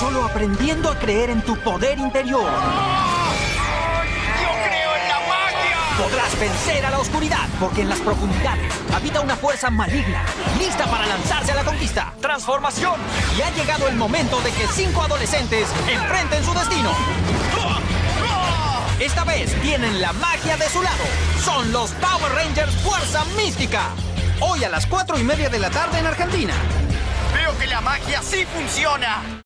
solo aprendiendo a creer en tu poder interior. ¡Yo creo en la magia! Podrás vencer a la oscuridad, porque en las profundidades habita una fuerza maligna, lista para lanzarse a la conquista. ¡Transformación! Y ha llegado el momento de que cinco adolescentes enfrenten su destino. Esta vez tienen la magia de su lado. Son los Power Rangers Fuerza Mística. Hoy a las cuatro y media de la tarde en Argentina. Veo que la magia sí funciona.